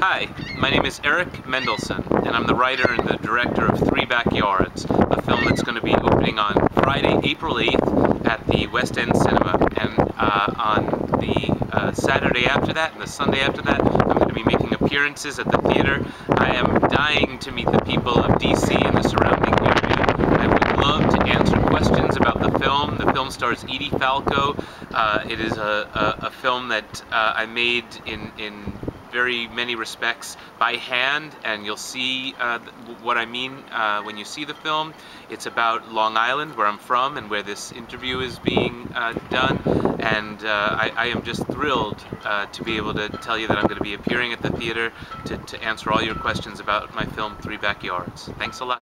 Hi, my name is Eric Mendelsohn, and I'm the writer and the director of Three Backyards, a film that's going to be opening on Friday, April 8th at the West End Cinema. And uh, on the uh, Saturday after that and the Sunday after that, I'm going to be making appearances at the theater. I am dying to meet the people of DC and the surrounding area. I would love to answer questions about the film. The film stars Edie Falco. Uh, it is a, a, a film that uh, I made in, in very many respects by hand and you'll see uh, what I mean uh, when you see the film. It's about Long Island where I'm from and where this interview is being uh, done and uh, I, I, am just thrilled uh, to be able to tell you that I'm going to be appearing at the theater to, to answer all your questions about my film Three Backyards. Thanks a lot.